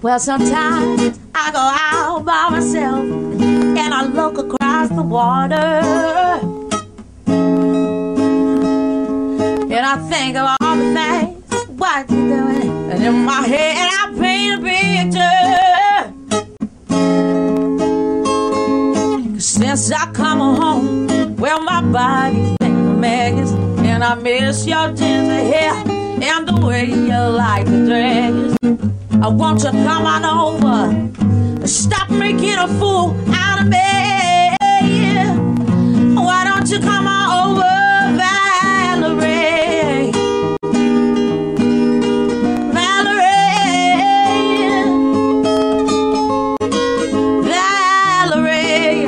Well, sometimes I go out by myself and I look across the water. And I think of all the things what you're doing. And in my head I paint a picture. Since I come home, well my body's a mess, and I miss your ginger hair and the way you like the dress. I want you to come on over. Stop making a fool out of me. Why don't you come on over, Valerie? Valerie. Valerie.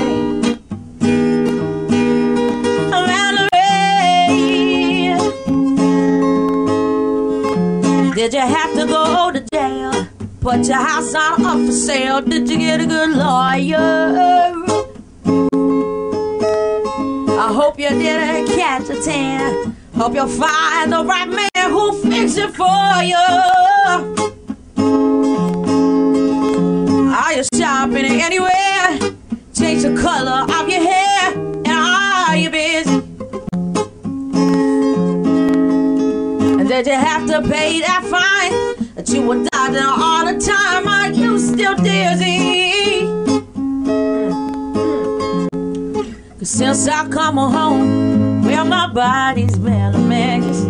Valerie. Did you have to go to? Put your house on up for sale. Did you get a good lawyer? I hope you didn't catch a tan. Hope you'll find the right man who'll fix it for you. Are you shopping anywhere? Change the color of your hair. And are you busy? And did you have to pay that fine that you were dodging all the time? Are you still dizzy? Cause since I come home, well, my body's been a mess.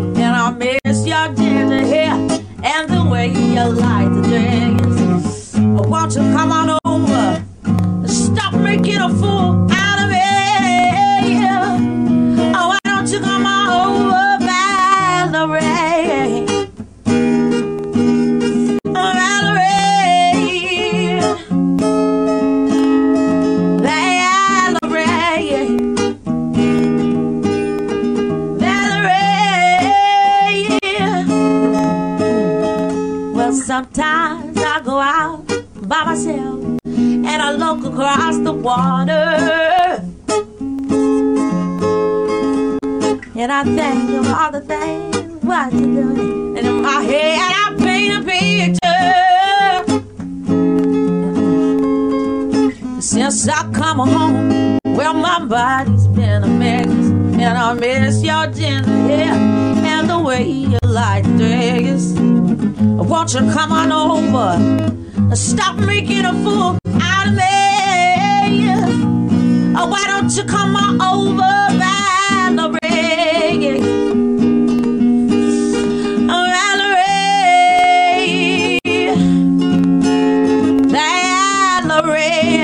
Sometimes I go out by myself and I look across the water. And I think of all the things what you doing. And in my head I paint a picture. Since I come home, well my body's been a mess. And I miss your ginger hair and the way you like dress. Won't you come on over? Stop making a fool out of me. Oh, why don't you come on over, Valerie? Valerie, Valerie.